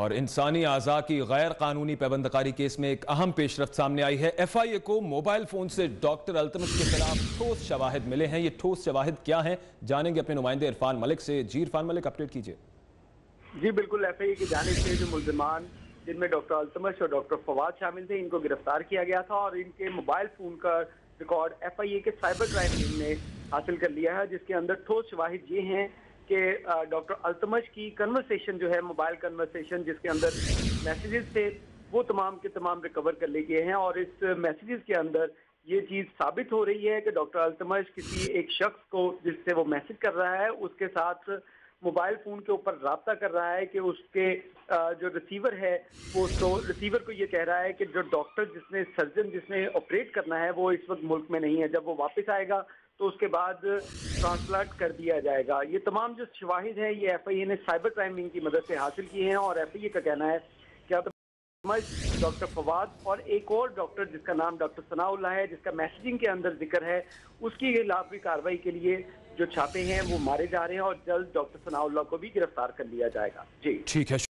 और इंसानी आज़ा की गैर कानूनी पैबंदकारी केस में एक अहम पेशरफ सामने आई है। एफ़ आई ए को मोबाइल फ़ोन से डॉक्टर अल्तमश के खिलाफ ठोस शवाहिद मिले हैं। ये ठोस शवाहिद क्या हैं? जानेंगे अपने नुमाइंदे इरफान मलिक से। जी इरफान मलिक, अपडेट कीजिए। जी, बिल्कुल। एफ़ आई ए की जाने से जो मुलजमान, जिनमें डॉक्टर अल्तमश और डॉक्टर फवाद शामिल थे, इनको गिरफ़्तार किया गया था और इनके मोबाइल फ़ोन का रिकॉर्ड एफ़ आई ए के साइबर क्राइम टीम ने हासिल कर लिया है, जिसके अंदर ठोस शवाहिद ये हैं कि डॉक्टर अल्तमश की कन्वर्सेशन जो है मोबाइल कन्वर्सेशन जिसके अंदर मैसेजेस थे, वो तमाम के तमाम रिकवर कर लिए गए हैं और इस मैसेजेस के अंदर ये चीज़ साबित हो रही है कि डॉक्टर अल्तमश किसी एक शख्स को जिससे वो मैसेज कर रहा है, उसके साथ मोबाइल फ़ोन के ऊपर रबता कर रहा है कि उसके जो रिसीवर है, वो तो रिसीवर को ये कह रहा है कि जो डॉक्टर जिसने सर्जन जिसने ऑपरेट करना है, वो इस वक्त मुल्क में नहीं है। जब वो वापस आएगा तो उसके बाद ट्रांसप्लांट कर दिया जाएगा। ये तमाम जो शवाहिद है, ये एफ़ आई ए ने साइबर क्राइम विंग की मदद से हासिल किए हैं और एफ़ आई ए का कहना है क्या तो डॉक्टर फवाद और एक और डॉक्टर जिसका नाम डॉक्टर सनाउल्ला है, जिसका मैसेजिंग के अंदर ज़िक्र है, उसकी खिलाफ भी कार्रवाई के लिए जो छापे हैं वो मारे जा रहे हैं और जल्द डॉक्टर सनाउल्ला को भी गिरफ़्तार कर लिया जाएगा। जी। ठीक है